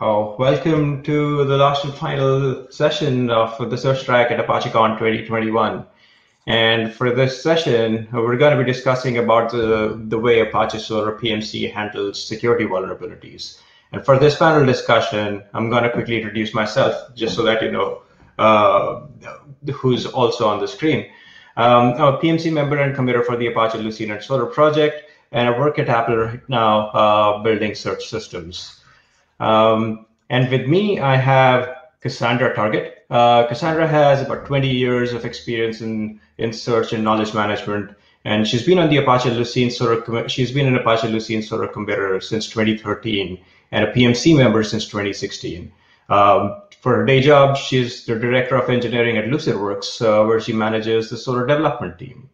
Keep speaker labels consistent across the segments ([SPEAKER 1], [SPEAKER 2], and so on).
[SPEAKER 1] Oh, welcome to the last and final session of the search track at ApacheCon 2021. And for this session, we're going to be discussing about the, the way Apache Solr PMC handles security vulnerabilities. And for this panel discussion, I'm going to quickly introduce myself just so that you know uh, who's also on the screen. Um, I'm a PMC member and committer for the Apache Lucene and Solr project, and I work at Apple right now uh, building search systems. Um, and with me, I have Cassandra Targett. Uh, Cassandra has about 20 years of experience in, in search and knowledge management. And she's been on the Apache Lucene Solr, she's been an Apache Lucene Solr committer since 2013 and a PMC member since 2016. Um, for her day job, she's the director of engineering at LucidWorks, uh, where she manages the Solr development team.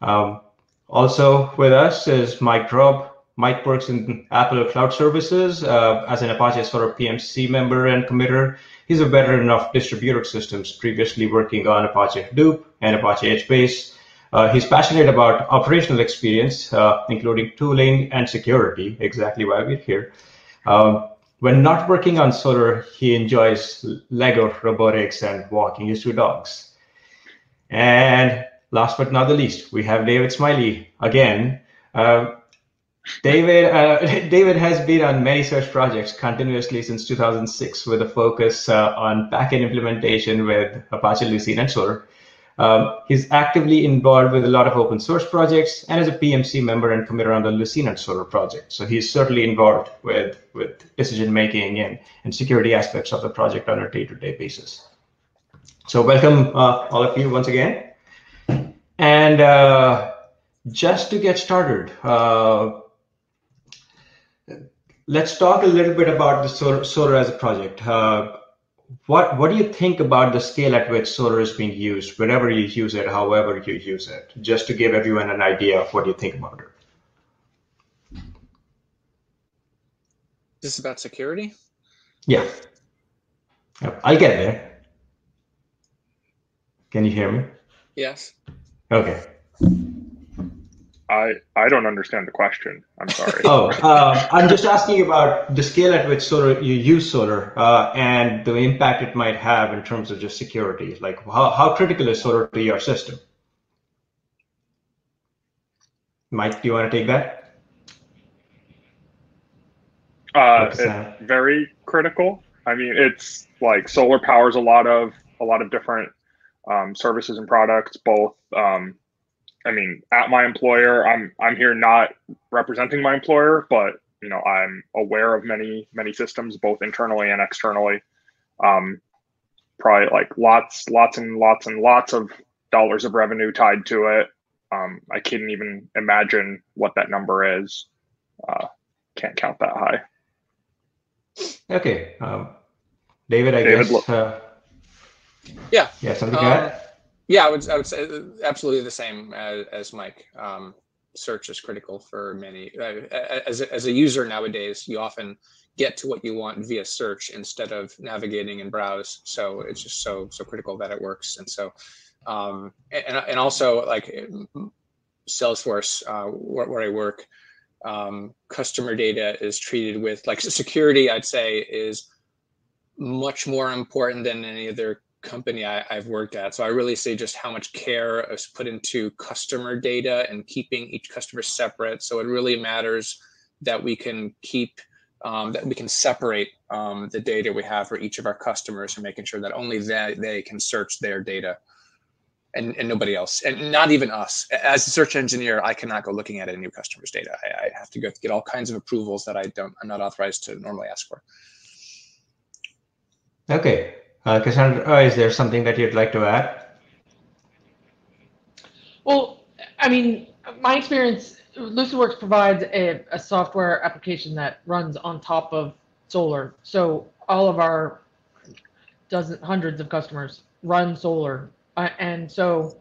[SPEAKER 1] Um, also with us is Mike Drob, Mike works in Apple Cloud Services uh, as an Apache Solr PMC member and committer. He's a veteran of distributed systems, previously working on Apache Hadoop and Apache HBase. Uh, he's passionate about operational experience, uh, including tooling and security, exactly why we're here. Um, when not working on Solr, he enjoys Lego, robotics, and walking his two dogs. And last but not the least, we have David Smiley again. Uh, David, uh, David has been on many such projects continuously since 2006 with a focus uh, on backend implementation with Apache Lucene and Solr. Um, he's actively involved with a lot of open source projects and is a PMC member and committer on the Lucene and Solr project. So he's certainly involved with, with decision making and, and security aspects of the project on a day-to-day basis. So welcome uh, all of you once again. And uh, just to get started, uh, let's talk a little bit about the Solr, Solr as a project. Uh, what what do you think about the scale at which Solr is being used, wherever you use it, however you use it, just to give everyone an idea of what you think about it?
[SPEAKER 2] This is about security?
[SPEAKER 1] Yeah. I'll get there. Can you hear me?
[SPEAKER 2] Yes.
[SPEAKER 1] Okay.
[SPEAKER 3] I I don't understand the question. I'm sorry.
[SPEAKER 1] oh, uh, I'm just asking about the scale at which Solr you use Solr uh, and the impact it might have in terms of just security. Like how, how critical is Solr to your system? Mike, do you want to take that?
[SPEAKER 3] Uh, it's very critical. I mean, it's like Solr powers a lot of a lot of different um, services and products, both um, I mean, at my employer, I'm I'm here not representing my employer, but you know, I'm aware of many many systems, both internally and externally. Um, probably like lots, lots and lots and lots of dollars of revenue tied to it. Um, I can't even imagine what that number is. Uh, can't count that high.
[SPEAKER 1] Okay, um, David, I David, guess. Uh,
[SPEAKER 2] yeah.
[SPEAKER 1] Yeah, something um,
[SPEAKER 2] yeah, I would I would say uh, absolutely the same as, as Mike. Um, search is critical for many. Uh, as a, as a user nowadays, you often get to what you want via search instead of navigating and browse. So it's just so so critical that it works. And so, um, and and also like Salesforce, uh, where, where I work, um, customer data is treated with like security. I'd say is much more important than any other company I, have worked at. So I really say just how much care is put into customer data and keeping each customer separate. So it really matters that we can keep um, that we can separate um, the data we have for each of our customers and making sure that only they, they can search their data and, and nobody else and not even us as a search engineer i cannot go looking at a new customer's data I, I have to go get all kinds of approvals that i don't i'm not authorized to normally ask for
[SPEAKER 1] okay uh, Cassandra, is there something that you'd like to add?
[SPEAKER 4] Well, I mean, my experience, LucidWorks provides a, a software application that runs on top of Solr. So all of our dozen, hundreds of customers run Solr. Uh, and so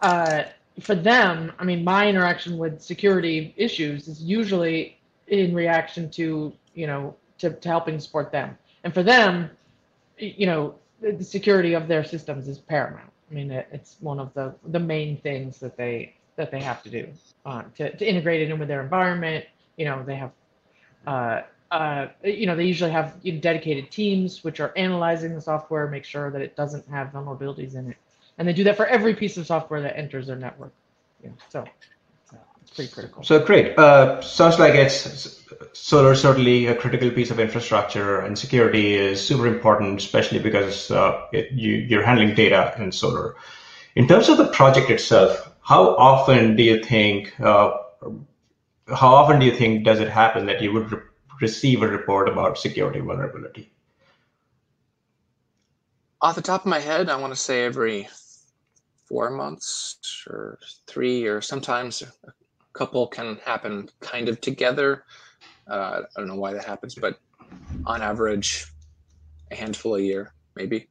[SPEAKER 4] uh, for them, I mean, my interaction with security issues is usually in reaction to, you know, to, to helping support them. And for them, you know, the security of their systems is paramount. I mean, it, it's one of the the main things that they that they have to do uh, to, to integrate it in with their environment. You know, they have uh, uh, you know, they usually have you know, dedicated teams which are analyzing the software, make sure that it doesn't have vulnerabilities in it, and they do that for every piece of software that enters their network. Yeah, so pretty critical.
[SPEAKER 1] So great. Uh, sounds like it's Solr certainly a critical piece of infrastructure, and security is super important, especially because uh, it, you, you're handling data in Solr. In terms of the project itself, how often do you think? Uh, how often do you think does it happen that you would re- receive a report about security vulnerability?
[SPEAKER 2] Off the top of my head, I want to say every four months or three, or sometimes a couple can happen kind of together. Uh, I don't know why that happens, but on average, a handful a year, maybe.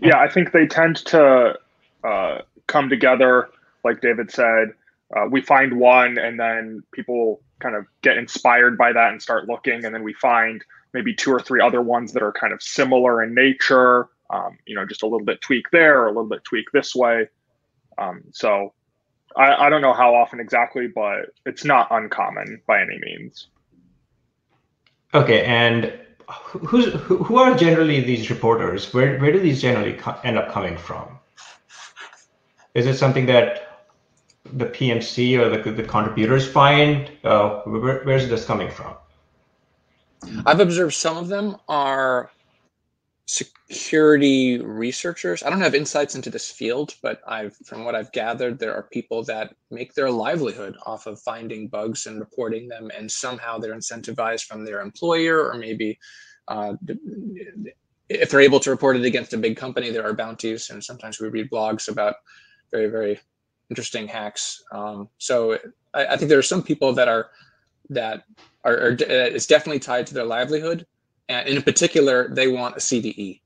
[SPEAKER 3] Yeah, I think they tend to uh, come together, like David said. Uh, we find one, and then people kind of get inspired by that and start looking, and then we find maybe two or three other ones that are kind of similar in nature. Um, you know, just a little bit tweak there, or a little bit tweak this way. Um, so I, I don't know how often exactly, but it's not uncommon by any means.
[SPEAKER 1] Okay, and who's who are generally these reporters? Where where do these generally end up coming from? Is it something that the PMC or the the contributors find? Uh, where, where's this coming from?
[SPEAKER 2] I've observed some of them are security researchers. I don't have insights into this field, but I've from what I've gathered, there are people that make their livelihood off of finding bugs and reporting them, and somehow they're incentivized from their employer, or maybe uh, if they're able to report it against a big company, there are bounties, and sometimes we read blogs about very very interesting hacks. Um, so I, I, think there are some people that are that are, are uh, it's definitely tied to their livelihood and in particular, they want a CVE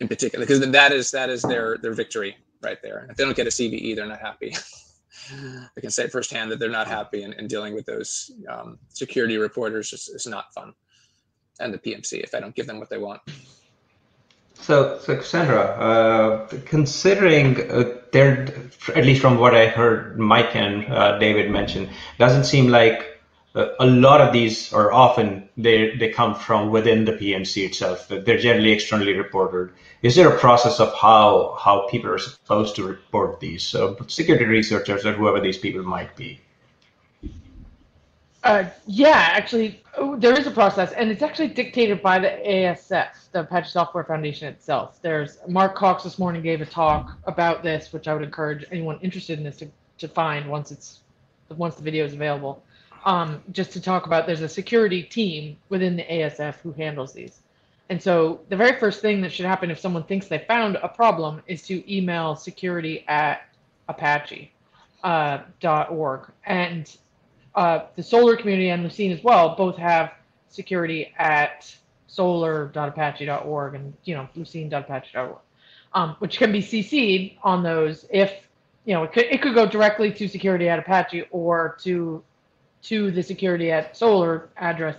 [SPEAKER 2] in particular because that is that is their their victory right there. If they don't get a CVE, they're not happy. I can say firsthand that they're not happy, and, and dealing with those um, security reporters is, is not fun. And the PMC, if I don't give them what they want.
[SPEAKER 1] So, so Cassandra, uh, considering uh, there, at least from what I heard Mike and uh, David mention, doesn't seem like a lot of these are often they they come from within the PMC itself. They're generally externally reported. Is there a process of how how people are supposed to report these? So security researchers or whoever these people might be.
[SPEAKER 4] Uh, yeah, actually, oh, there is a process, and it's actually dictated by the ASF, the Apache Software Foundation itself. There's Mark Cox this morning gave a talk about this, which I would encourage anyone interested in this to, to find once it's once the video is available um, just to talk about there's a security team within the ASF who handles these. And so the very first thing that should happen if someone thinks they found a problem is to email security at apache uh, .org. And uh, the Solr community and Lucene as well both have security at solr.apache.org and you know lucene.apache.org, um, which can be CC'd on those if you know it could, it could go directly to security at Apache or to to the security at Solr address,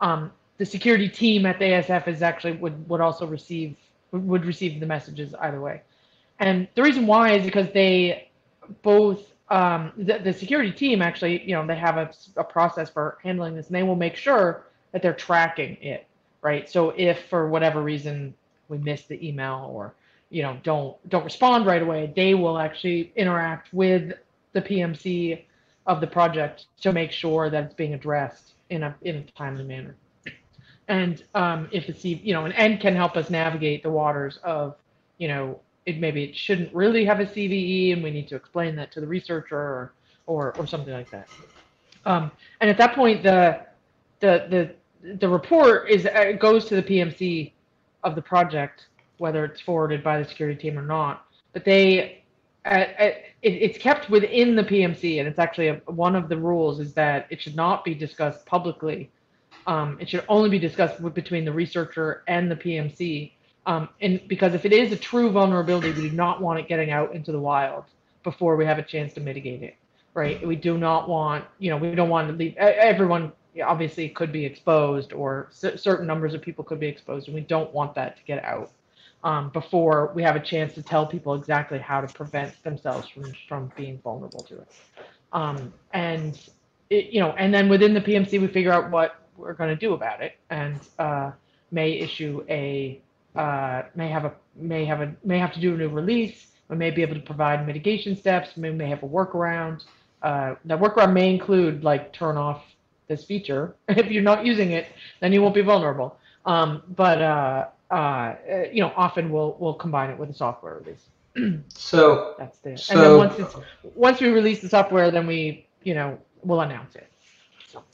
[SPEAKER 4] um, the security team at the ASF is actually would would also receive would receive the messages either way. And the reason why is because they both um, the, the security team actually you know they have a, a process for handling this and they will make sure that they're tracking it right so if for whatever reason we miss the email or you know don't don't respond right away they will actually interact with the pmc of the project to make sure that it's being addressed in a in a timely manner. And um, if it's you know, an end can help us navigate the waters of you know, it maybe it shouldn't really have a CVE, and we need to explain that to the researcher or or, or something like that. Um, and at that point, the the the the report is uh, goes to the PMC of the project, whether it's forwarded by the security team or not. But they it, it's kept within the PMC, and it's actually a, one of the rules is that it should not be discussed publicly. Um, it should only be discussed with, between the researcher and the PMC. Um, and because if it is a true vulnerability, we do not want it getting out into the wild before we have a chance to mitigate it, right? We do not want, you know, we don't want to leave everyone. Obviously, could be exposed, or certain numbers of people could be exposed, and we don't want that to get out um, before we have a chance to tell people exactly how to prevent themselves from from being vulnerable to it. Um, and it, you know, and then within the PMC, we figure out what we're going to do about it, and uh, may issue a uh, may have a may have a may have to do a new release. We may be able to provide mitigation steps. We may have a workaround. Uh, the workaround may include like turn off this feature. if you're not using it, then you won't be vulnerable. Um, but uh, uh, you know, often we'll we'll combine it with a software release.
[SPEAKER 1] so
[SPEAKER 4] that's the so, and then once it's once we release the software, then we you know we'll announce it.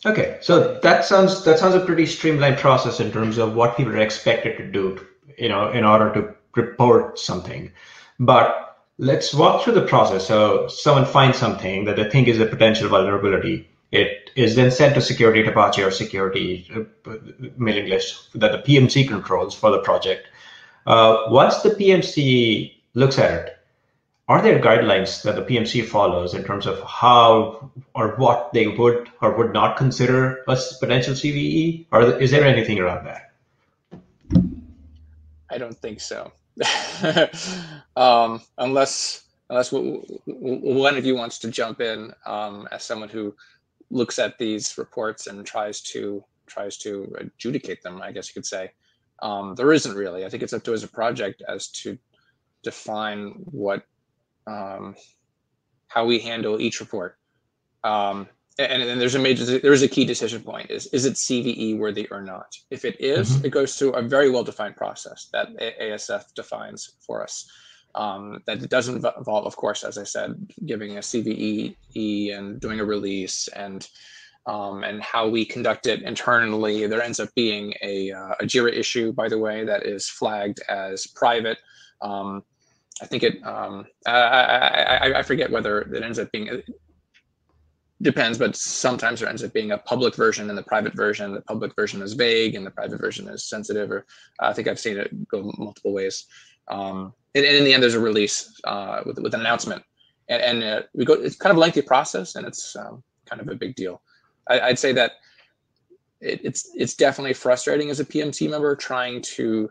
[SPEAKER 1] Okay, so that sounds that sounds a pretty streamlined process in terms of what people are expected to do, you know, in order to report something. But let's walk through the process. So someone finds something that they think is a potential vulnerability. It is then sent to security to Apache or security uh, mailing list that the PMC controls for the project. Uh, once the PMC looks at it, are there guidelines that the PMC follows in terms of how or what they would or would not consider a potential CVE? Or is there anything around that?
[SPEAKER 2] I don't think so. um, unless unless one of you wants to jump in um, as someone who looks at these reports and tries to tries to adjudicate them, I guess you could say. Um, there isn't really. I think it's up to as a project as to define what um, how we handle each report. Um, and, and there's a major there's a key decision point is is it CVE worthy or not? If it is, mm-hmm. it goes through a very well defined process that ASF defines for us. Um, that it doesn't involve, of course, as I said, giving a CVE and doing a release and um, and how we conduct it internally. There ends up being a, uh, a JIRA issue, by the way, that is flagged as private. Um, I think it. Um, I, I, I forget whether it ends up being. Depends, but sometimes there ends up being a public version and the private version. The public version is vague and the private version is sensitive. Or I think I've seen it go multiple ways. Um, and, and, in the end, there's a release uh, with with an announcement, and, and uh, we go. It's kind of a lengthy process, and it's um, kind of a big deal. I, would say that it, it's it's definitely frustrating as a PMC member trying to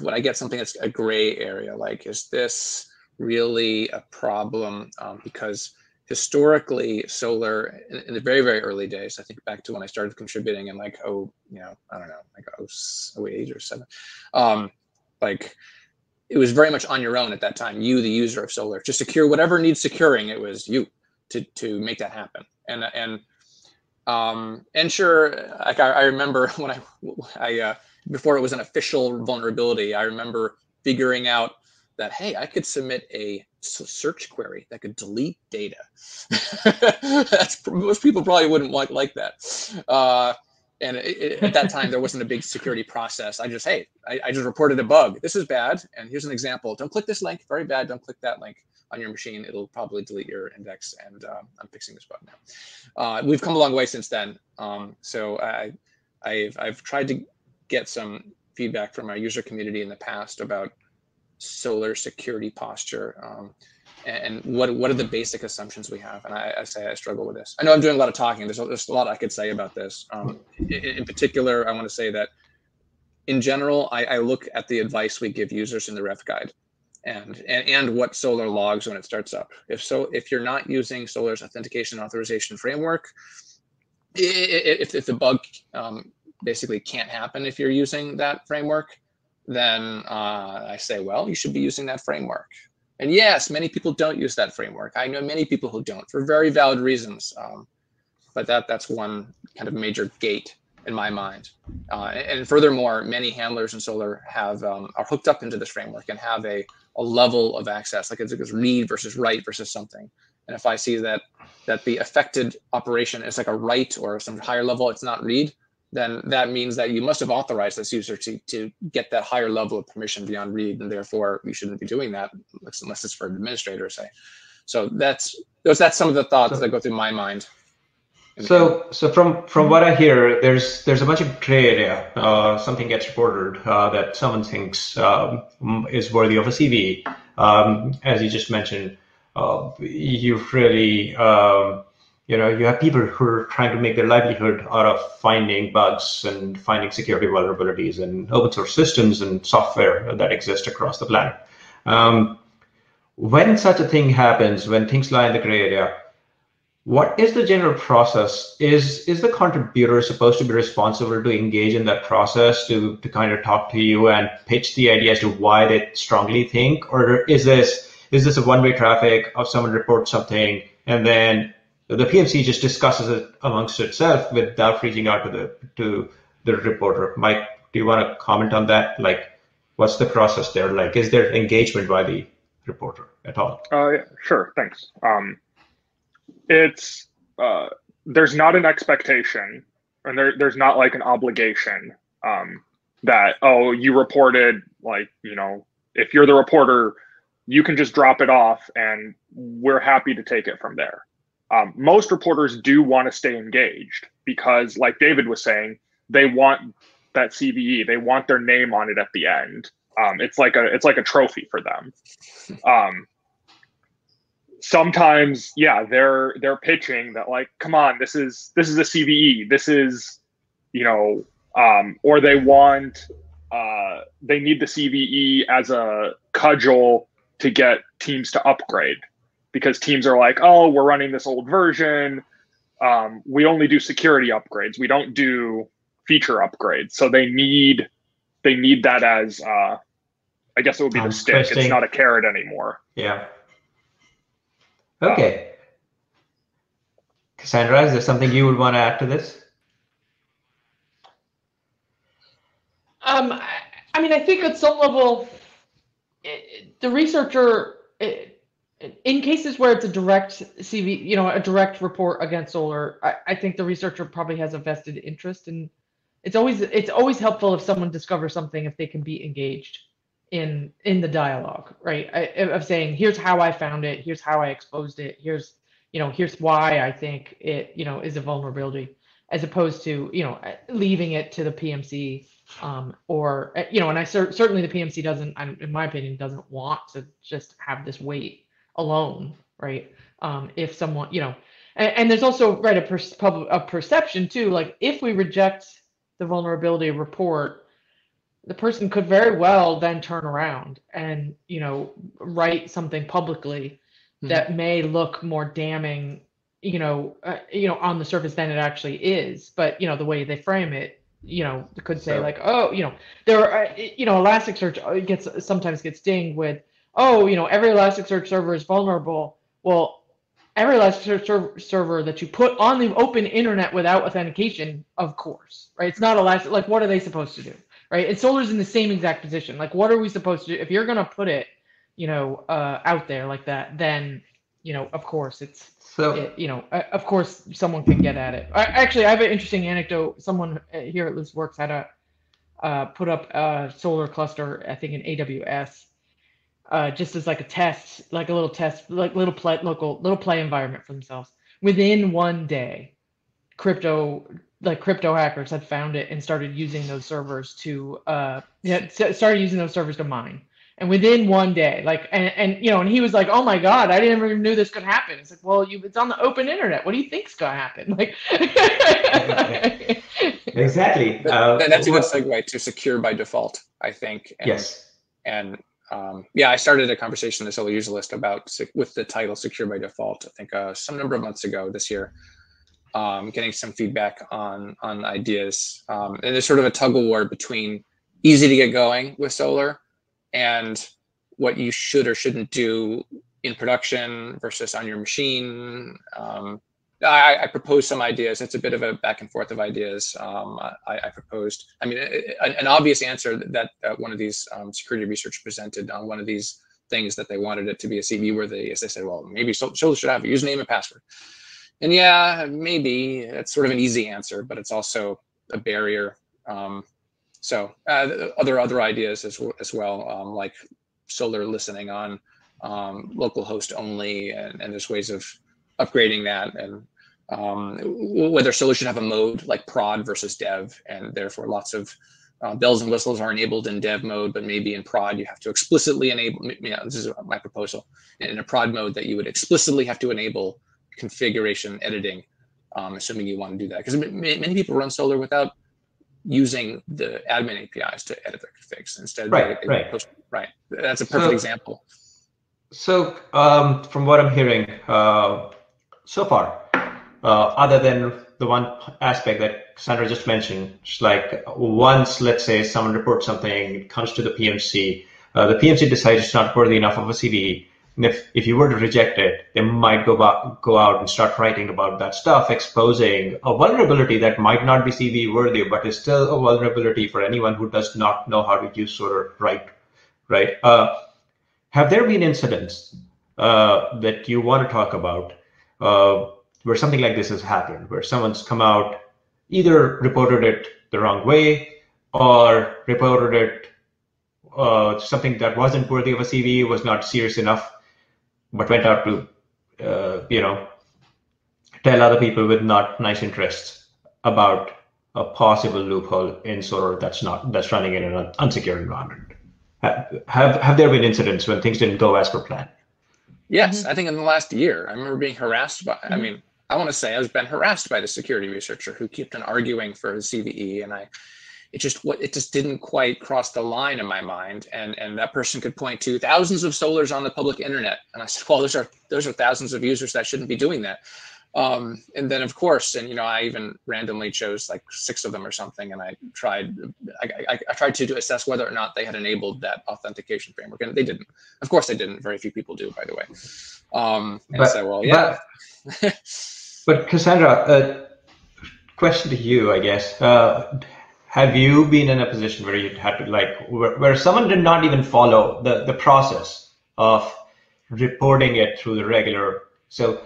[SPEAKER 2] when I get something that's a gray area, like is this really a problem? Um, because historically, Solr in, in, the very very early days, I think back to when I started contributing in like oh you know I don't know like oh, 08 or seven, um, like it was very much on your own at that time. You, the user of Solr to secure whatever needs securing, it was you to to make that happen. And and um, and sure, like I, I remember when I I uh, before it was an official vulnerability, I remember figuring out that hey, I could submit a search query that could delete data. That's most people probably wouldn't like like that. Uh, and it, it, at that time, there wasn't a big security process. I just hey, I, I, just reported a bug. This is bad, and here's an example. Don't click this link. Very bad. Don't click that link on your machine. It'll probably delete your index. And uh, I'm fixing this bug now. Uh, we've come a long way since then. Um, so I, I've I've tried to get some feedback from our user community in the past about Solr security posture um, and, what what are the basic assumptions we have. And I, I, say I struggle with this. I know I'm doing a lot of talking. There's a, there's a lot I could say about this. Um, in, in, particular, I want to say that in general, I, I, look at the advice we give users in the ref guide. And, and and what Solr logs when it starts up. If so, if you're not using Solr's authentication authorization framework, if, if the bug um, basically can't happen if you're using that framework, then uh, I say, well, you should be using that framework. And yes, many people don't use that framework. I know many people who don't for very valid reasons. Um, but that that's one kind of major gate in my mind. Uh, and furthermore, many handlers in Solr have um, are hooked up into this framework and have a, a level of access, like it's, it's read versus write versus something. And if I see that that the affected operation is like a write or some higher level, it's not read, then that means that you must have authorized this user to, to get that higher level of permission beyond read, and therefore you shouldn't be doing that unless it's for an administrator, say. So that's those that's some of the thoughts that go through my mind.
[SPEAKER 1] So, so from from what I hear, there's there's a bunch of gray area. Uh, something gets reported uh, that someone thinks um, is worthy of a CV. Um, as you just mentioned, uh, you've really um, you know you have people who are trying to make their livelihood out of finding bugs and finding security vulnerabilities in open source systems and software that exist across the planet um, when such a thing happens when things lie in the gray area what is the general process? Is is the contributor supposed to be responsible to engage in that process to to kind of talk to you and pitch the idea as to why they strongly think, or is this is this a one way traffic of someone reports something and then the PMC just discusses it amongst itself without reaching out to the to the reporter? Mike, do you want to comment on that? Like, what's the process there? Like, is there engagement by the reporter at all?
[SPEAKER 3] Uh, yeah, sure. Thanks. Um, it's uh, there's not an expectation, and there there's not like an obligation um, that oh you reported like you know if you're the reporter you can just drop it off and we're happy to take it from there. Um, most reporters do want to stay engaged because, like David was saying, they want that CVE. They want their name on it at the end. Um, it's like a it's like a trophy for them. Um, sometimes, yeah, they're they're pitching that like, come on, this is this is a CVE. This is, you know, um, or they want uh, they need the CVE as a cudgel to get teams to upgrade because teams are like, oh, we're running this old version. Um, we only do security upgrades. We don't do feature upgrades. So they need they need that as uh, I guess it would be um, the stick. It's not a carrot anymore.
[SPEAKER 1] Yeah. Okay. Cassandra, is there something you would want to add to this?
[SPEAKER 4] Um, I mean, I think at some level, it, the researcher, it, in cases where it's a direct CV, you know, a direct report against Solr, I, I think the researcher probably has a vested interest in. It's always it's always helpful if someone discovers something if they can be engaged in in the dialogue, right? I, of saying here's how I found it, here's how I exposed it, here's you know here's why I think it you know is a vulnerability, as opposed to you know leaving it to the PMC um, or uh, you know, and I cer- certainly the PMC doesn't, in my opinion, doesn't want to just have this weight alone, right? Um, if someone, you know, and, and there's also right a, per- a perception too, like if we reject the vulnerability report, the person could very well then turn around and you know write something publicly mm-hmm. that may look more damning you know uh, you know on the surface than it actually is but you know the way they frame it you know could say so, like oh you know there are uh, you know elasticsearch uh, gets sometimes gets dinged with oh you know every elasticsearch server is vulnerable. Well every elasticsearch server that you put on the open internet without authentication of course right? It's not elastic like what are they supposed to do right? And Solr's in the same exact position. Like what are we supposed to do? If you're going to put it you know uh, out there like that then you know of course it's so, it, you know, of course, someone can get at it. I, actually, I have an interesting anecdote. Someone uh, here at LucidWorks had a uh, put up a Solr cluster, I think in AWS, uh, just as like a test, like a little test, like little play, local little play environment for themselves. Within one day, crypto like crypto hackers had found it and started using those servers to uh yeah started using those servers to mine. And within one day like and, and you know and he was like oh my god i didn't even knew this could happen. It's like well you it's on the open internet. What do you think's gonna happen? Like
[SPEAKER 1] exactly.
[SPEAKER 2] Uh, that's a good segue to secure by default i think
[SPEAKER 1] and, yes.
[SPEAKER 2] and um, yeah i started a conversation in the Solr user list about with the title secure by default i think uh, some number of months ago this year um, getting some feedback on on ideas um, and there's sort of a tug of war between easy to get going with Solr and what you should or shouldn't do in production versus on your machine. Um, I, I proposed some ideas. It's a bit of a back and forth of ideas. Um, I, I, proposed, I mean, an, an obvious answer that, that one of these um, security research presented on one of these things that they wanted it to be a CV worthy is they said, well, maybe Solr should have a username and password. And yeah, maybe it's sort of an easy answer, but it's also a barrier. Um, so uh, other other ideas as, as well, um, like Solr listening on um, local host only, and, and, there's ways of upgrading that, and um, whether Solr should have a mode like prod versus dev, and therefore lots of uh, bells and whistles are enabled in dev mode, but maybe in prod you have to explicitly enable. Yeah, this is my proposal in a prod mode that you would explicitly have to enable configuration editing, um, assuming you want to do that, because many people run Solr without using the admin APIs to edit their configs instead.
[SPEAKER 1] Right, they, they right,
[SPEAKER 2] post, right. That's a perfect so, example.
[SPEAKER 1] So, um, from what I'm hearing uh, so far, other than the one aspect that Sandra just mentioned. Like once, let's say, someone reports something, it comes to the PMC, uh, the PMC decides it's not worthy enough of a CVE. And if, if you were to reject it, they might go back, go out and start writing about that stuff, exposing a vulnerability that might not be CVE worthy, but is still a vulnerability for anyone who does not know how to use Solr right. Right? Uh, have there been incidents uh, that you want to talk about uh, where something like this has happened, where someone's come out, either reported it the wrong way or reported it uh, something that wasn't worthy of a CVE, was not serious enough, but went out to, uh, you know, tell other people with not nice interests about a possible loophole in Solr that's not that's running in an unsecure environment. Have, have have there been incidents when things didn't go as per plan?
[SPEAKER 2] Yes, mm-hmm. I think in the last year, I remember being harassed by. Mm-hmm. I mean, I want to say I've been harassed by the security researcher who kept on arguing for his CVE, and I, it just what it just didn't quite cross the line in my mind. And and that person could point to thousands of Solrs on the public internet, and I said, well, those are those are thousands of users that shouldn't be doing that. Um, and then of course, and you know, I even randomly chose like six of them or something, and I tried, I, I, I, tried to, to assess whether or not they had enabled that authentication framework, and they didn't. Of course, they didn't. Very few people do, by the way. Um, and but, so, well, yeah.
[SPEAKER 1] But, but Cassandra, a question to you, I guess. Uh, have you been in a position where you had to like where, where someone did not even follow the the process of reporting it through the regular so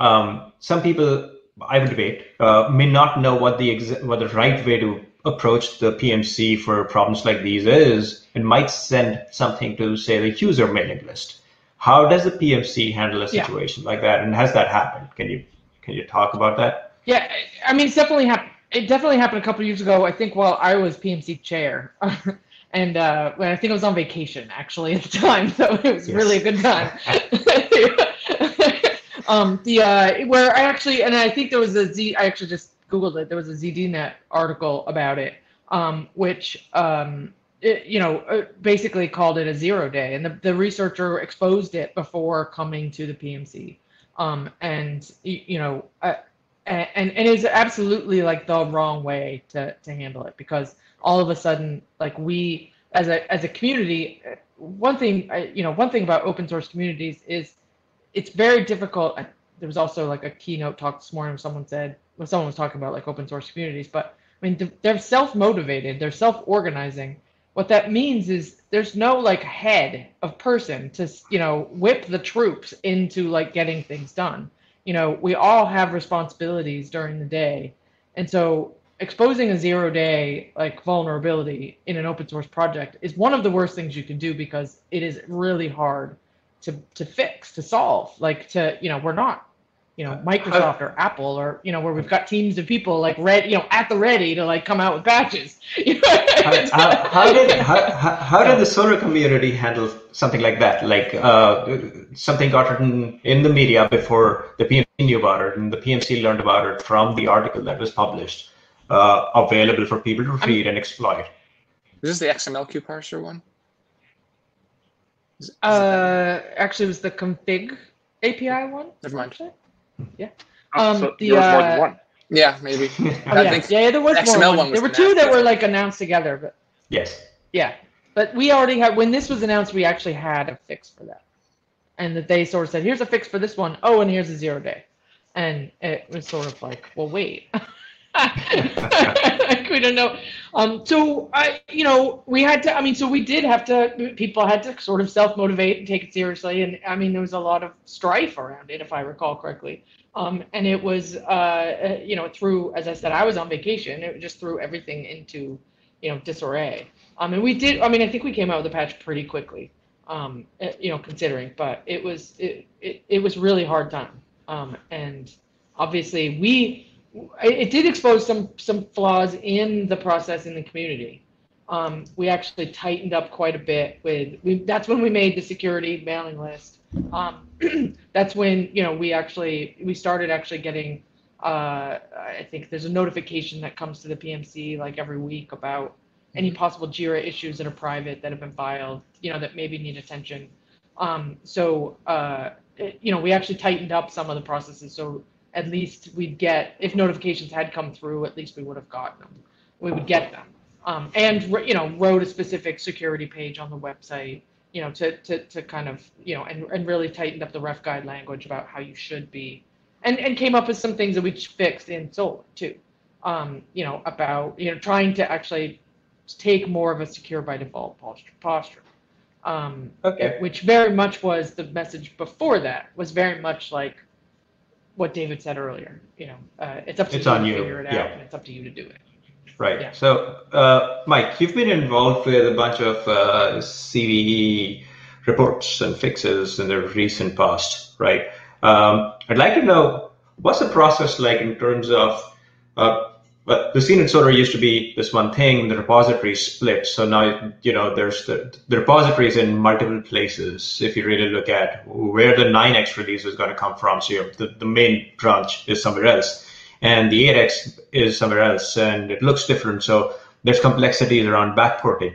[SPEAKER 1] um, some people, I would debate, uh, may not know what the ex- what the right way to approach the PMC for problems like these is, and might send something to say the user mailing list. How does the PMC handle a situation yeah. like that, and has that happened? Can you can you talk about that?
[SPEAKER 4] Yeah, I mean, it's definitely happened. It definitely happened a couple years ago. I think while I was PMC chair. and uh, I think I was on vacation actually at the time, so it was yes. really a good time. Um, the uh, where I actually, and I think there was a Z. I actually just googled it. There was a ZDNet article about it, um, which um, it, you know uh, basically called it a zero day, and the, the researcher exposed it before coming to the PMC, um, and you know. Uh, and, and it's absolutely like the wrong way to, to handle it because all of a sudden like we as a as a community one thing you know one thing about open source communities is it's very difficult. There was also like a keynote talk this morning where someone said when someone was talking about like open source communities, but I mean they're self motivated, they're self organizing. What that means is there's no like head of person to you know whip the troops into like getting things done. You know we all have responsibilities during the day, and so exposing a zero day like vulnerability in an open source project is one of the worst things you can do because it is really hard to to fix to solve like to you know we're not you know Microsoft or Apple or you know where we've got teams of people like ready you know at the ready to like come out with patches.
[SPEAKER 1] how, how, did how, how did the Solr community handle something like that? Like uh, something got written in the media before the PMC knew about it, and the PMC learned about it from the article that was published, uh, available for people to read and exploit.
[SPEAKER 2] Is this the XMLQ parser one?
[SPEAKER 4] Is, is uh, actually, it was the config API one.
[SPEAKER 2] Never mind.
[SPEAKER 4] Yeah.
[SPEAKER 3] Oh, um, so the, uh, more than one.
[SPEAKER 2] Yeah, maybe.
[SPEAKER 4] oh, yeah. yeah, there was XML one. There were two that were like announced together, but
[SPEAKER 1] yes.
[SPEAKER 4] Yeah, but we already had when this was announced, we actually had a fix for that, and that they sort of said, "Here's a fix for this one. Oh, and here's a zero day," and it was sort of like, "Well, wait." we don't know. Um, so I, you know, we had to. I mean, so we did have to. People had to sort of self motivate and take it seriously. And I mean, there was a lot of strife around it, if I recall correctly. Um, and it was, uh, you know, through as I said, I was on vacation. It just threw everything into, you know, disarray. Um, and we did. I mean, I think we came out with a patch pretty quickly. Um, eh, you know, considering, but it was it it, it was really hard time. Um, and obviously we it did expose some some flaws in the process in the community. Um, we actually tightened up quite a bit with we, that's when we made the security mailing list. Um, that's when you know we actually we started actually getting uh, I think there's a notification that comes to the PMC like every week about any possible Jira issues that are private that have been filed, you know, that maybe need attention. Um, so, uh, it, you know, we actually tightened up some of the processes. So at least we'd get if notifications had come through, at least we would have gotten them. We would get them, um, and you know, wrote a specific security page on the website, you know, to to to kind of you know, and and really tightened up the ref guide language about how you should be, and and came up with some things that we fixed in Solr too, um, you know, about you know trying to actually take more of a secure by default posture. Um,
[SPEAKER 1] okay.
[SPEAKER 4] Which very much was the message before that was very much like what David said earlier. You know, uh, it's up to
[SPEAKER 1] it's
[SPEAKER 4] you
[SPEAKER 1] on
[SPEAKER 4] to
[SPEAKER 1] you.
[SPEAKER 4] figure it out,
[SPEAKER 1] yeah.
[SPEAKER 4] and it's up to you to do it.
[SPEAKER 1] Right.
[SPEAKER 4] Yeah.
[SPEAKER 1] So, uh, Mike, you've been involved with a bunch of uh, CVE reports and fixes in the recent past, right? Um, I'd like to know what's the process like in terms of uh, but Lucene Solr used to be this one thing, the repository split. So now, you know, there's the, the repositories in multiple places. If you really look at where the 9x release is going to come from, so the, the main branch is somewhere else and the 8x is somewhere else and it looks different. So there's complexities around backporting.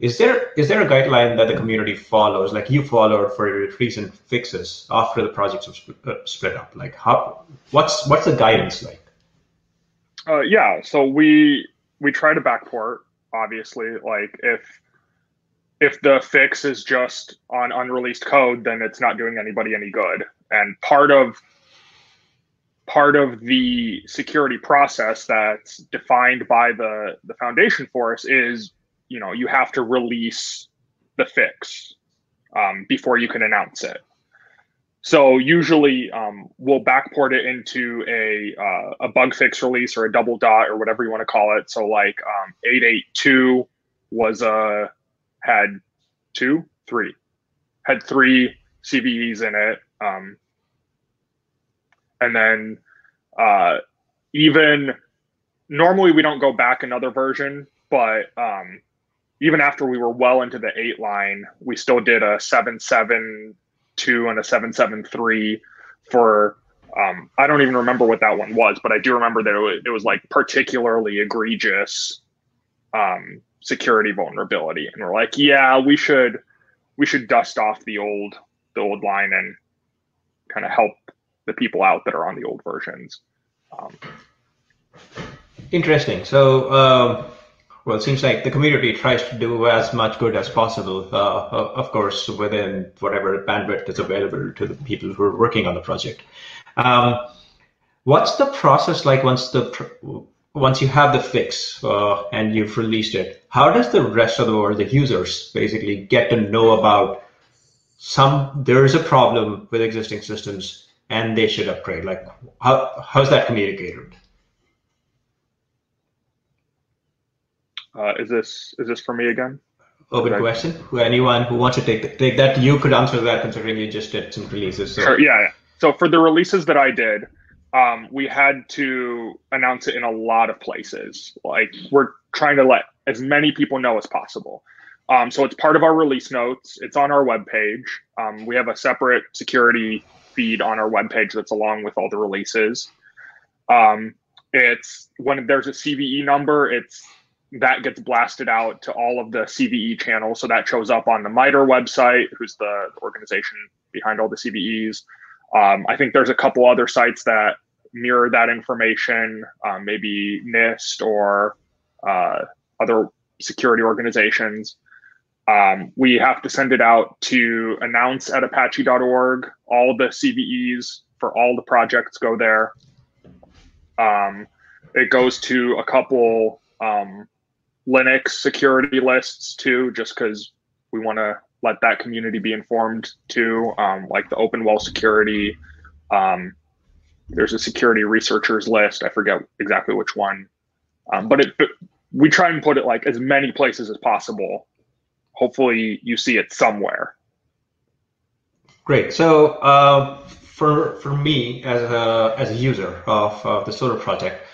[SPEAKER 1] Is there is there a guideline that the community follows, like you followed for your recent fixes after the projects have uh, split up? Like how what's what's the guidance like?
[SPEAKER 3] Uh, yeah, so we we try to backport. Obviously, like if if the fix is just on unreleased code, then it's not doing anybody any good. And part of part of the security process that's defined by the the foundation force is you know you have to release the fix um, before you can announce it so usually um, we'll backport it into a uh, a bug fix release or a double dot or whatever you want to call it. So like um, 882 was a uh, had two, three, had three CVEs in it, um, and then uh, even normally we don't go back another version, but um, even after we were well into the eight line, we still did a seven seven two and a 773 for um, I don't even remember what that one was, but I do remember that it was, it was like particularly egregious um, security vulnerability, and we're like, yeah, we should we should dust off the old the old line and kind of help the people out that are on the old versions. Um,
[SPEAKER 1] Interesting. So um, well, it seems like the community tries to do as much good as possible, uh, of course, within whatever bandwidth is available to the people who are working on the project. Um, what's the process like once the once you have the fix uh, and you've released it? How does the rest of the world, the users, basically get to know about some there is a problem with existing systems and they should upgrade? Like, how how's that communicated?
[SPEAKER 3] Uh, is this is this for me again?
[SPEAKER 1] Open question. Who anyone who wants to take take that, you could answer that considering you just did some releases.
[SPEAKER 3] So. Sure. Yeah, yeah. So for the releases that I did, um, we had to announce it in a lot of places. Like we're trying to let as many people know as possible. Um, so it's part of our release notes. It's on our webpage. Um, we have a separate security feed on our webpage that's along with all the releases. Um, it's when there's a CVE number, it's that gets blasted out to all of the CVE channels. So that shows up on the MITRE website, who's the organization behind all the CVEs. Um, I think there's a couple other sites that mirror that information, um, maybe NIST or uh, other security organizations. Um, we have to send it out to announce at apache.org. All the CVEs for all the projects go there. Um, it goes to a couple um, Linux security lists too, just because we want to let that community be informed too, um, like the Openwall security. Um, there's a security researchers list. I forget exactly which one, um, but it but we try and put it like as many places as possible. Hopefully, you see it somewhere.
[SPEAKER 1] Great. So uh, for for me as a as a user of, of the Solr project,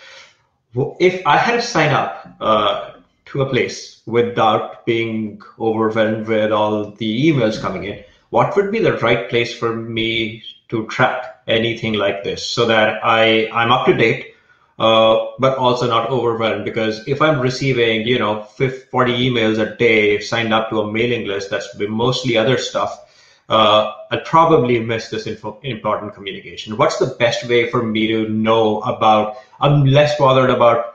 [SPEAKER 1] if I had to sign up uh, to a place without being overwhelmed with all the emails coming in, what would be the right place for me to track anything like this so that I, I'm up to date, uh, but also not overwhelmed? Because if I'm receiving, you know, 40 emails a day signed up to a mailing list that's mostly other stuff, uh, I'll probably miss this info, important communication. What's the best way for me to know about? I'm less bothered about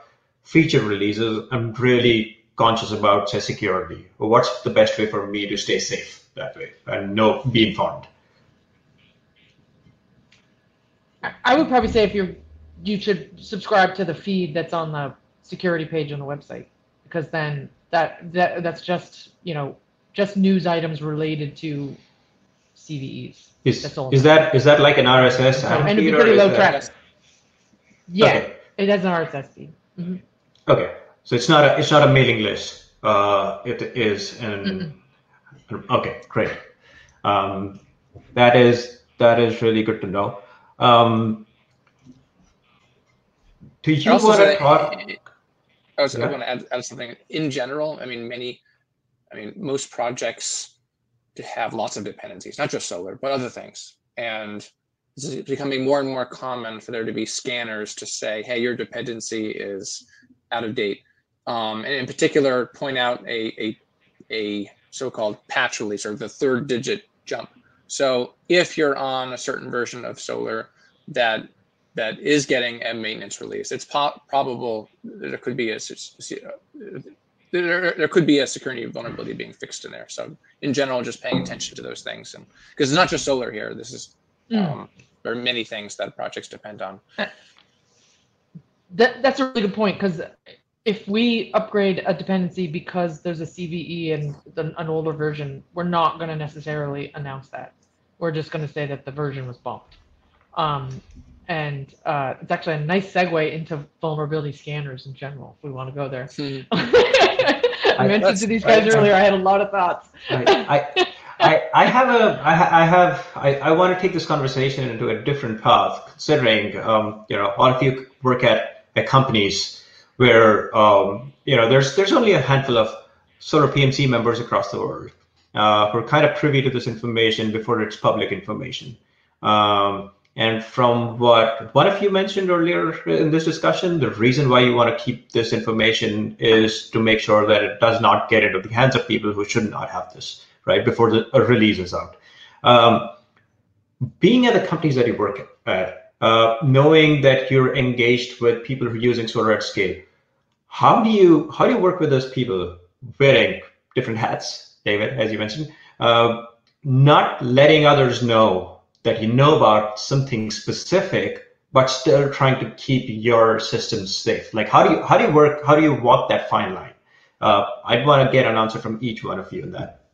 [SPEAKER 1] feature releases. I'm really conscious about say security. What's the best way for me to stay safe that way and know be informed?
[SPEAKER 4] I would probably say if you're you should subscribe to the feed that's on the security page on the website because then that that that's just you know just news items related to CVEs.
[SPEAKER 1] Is, is that is that like an RSS
[SPEAKER 4] and it'd be pretty low traffic. Yeah, okay. it has an RSS feed. Mm-hmm.
[SPEAKER 1] Okay, so it's not a it's not a mailing list. Uh, it is an mm-hmm. okay, great. Um, that is that is really good to know. Um, do you want to talk?
[SPEAKER 2] I was yeah. going to add, add something. In general, I mean, many, I mean, most projects to have lots of dependencies, not just solr, but other things. And it's becoming more and more common for there to be scanners to say, hey, your dependency is out of date. Um, and in particular, point out a, a, a so-called patch release or the third digit jump. So if you're on a certain version of Solr that that is getting a maintenance release, it's po- probable there could be a there, there could be a security vulnerability being fixed in there. So in general, just paying attention to those things, and because it's not just Solr here. This is mm. um, there are many things that projects depend on.
[SPEAKER 4] That that's a really good point because if we upgrade a dependency because there's a CVE and an older version, we're not going to necessarily announce that. We're just going to say that the version was bumped. Um, and uh, it's actually a nice segue into vulnerability scanners in general if we want to go there. Hmm. I mentioned to these guys earlier, I had a lot of thoughts.
[SPEAKER 1] I, I, I, I have a, I, I have, I, I want to take this conversation into a different path, considering, um, you know, all of you work at, at companies where, um, you know, there's, there's only a handful of Solr PMC members across the world uh, who are kind of privy to this information before it's public information. Um, and from what one of you mentioned earlier in this discussion, the reason why you want to keep this information is to make sure that it does not get into the hands of people who should not have this, right, before the release is out. Um, being at the companies that you work at, uh, knowing that you're engaged with people who are using Solr at scale, how do you how do you work with those people wearing different hats, David, as you mentioned, uh, not letting others know that you know about something specific, but still trying to keep your system safe? Like how do you how do you work? How do you walk that fine line? Uh, I'd want to get an answer from each one of you on that.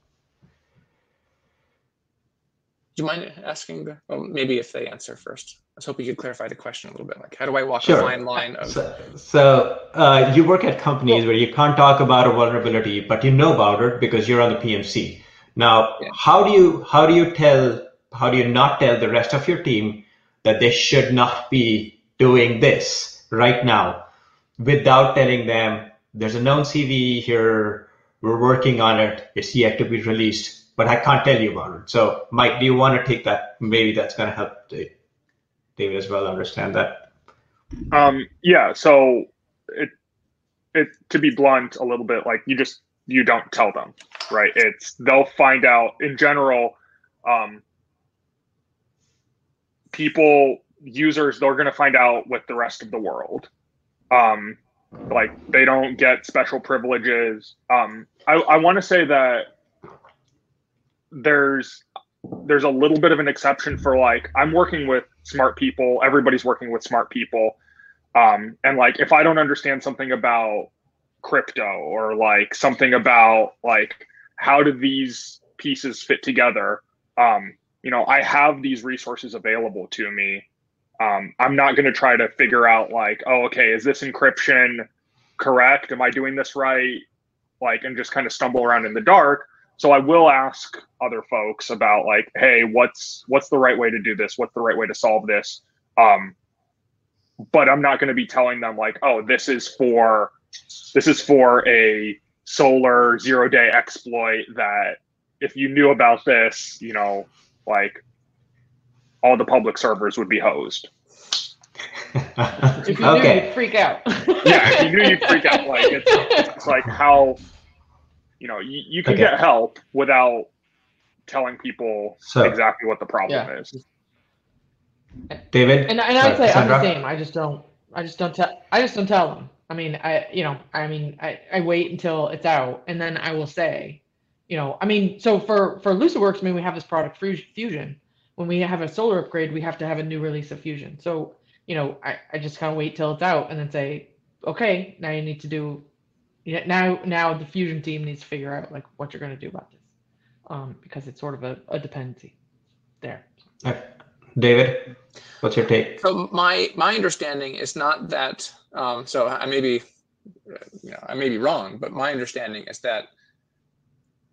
[SPEAKER 2] Do you mind asking? Well, maybe if they answer first. I was hoping you could clarify the question a little bit. Like, how do I walk sure. a fine line of?
[SPEAKER 1] So, so uh, you work at companies where you can't talk about a vulnerability, but you know about it because you're on the PMC. Now, yeah. how do you how do you tell how do you not tell the rest of your team that they should not be doing this right now without telling them there's a known CVE here, we're working on it, it's yet to be released, but I can't tell you about it. So, Mike, do you want to take that? Maybe that's going to help David as well understand that.
[SPEAKER 3] Um, yeah. So, it it to be blunt a little bit, like you just you don't tell them, right? It's they'll find out in general. Um, people users they're going to find out with the rest of the world um like they don't get special privileges um i i want to say that there's there's a little bit of an exception for like i'm working with smart people everybody's working with smart people um and like if i don't understand something about crypto or like something about like how do these pieces fit together um you know, I have these resources available to me. Um, I'm not going to try to figure out like, oh, okay, is this encryption correct? Am I doing this right? Like, and just kind of stumble around in the dark. So I will ask other folks about like, hey, what's what's the right way to do this? What's the right way to solve this? Um, but I'm not going to be telling them like, oh, this is for this is for a solr zero day exploit that if you knew about this, you know, like all the public servers would be hosed.
[SPEAKER 4] if you okay. knew, you'd freak out.
[SPEAKER 3] yeah, if you knew, you'd freak out. Like it's, it's like how you know you, you can okay. get help without telling people
[SPEAKER 1] So-
[SPEAKER 3] exactly what the problem
[SPEAKER 4] Yeah.
[SPEAKER 3] is.
[SPEAKER 1] David?
[SPEAKER 4] And, and I'd say I'm the same. I just don't. I just don't tell. I just don't tell them. I mean, I you know, I mean, I, I wait until it's out, and then I will say, you know, I mean, so for for LucidWorks, I mean, we have this product Fusion. When we have a solr upgrade, we have to have a new release of Fusion. So you know, I, I just kind of wait till it's out, and then say, okay, now you need to do. Yeah, now now the Fusion team needs to figure out like what you're going to do about this, um, because it's sort of a, a dependency there.
[SPEAKER 1] Uh, David, what's your take?
[SPEAKER 2] So my my understanding is not that. Um, so I may be, you know, I may be wrong, but my understanding is that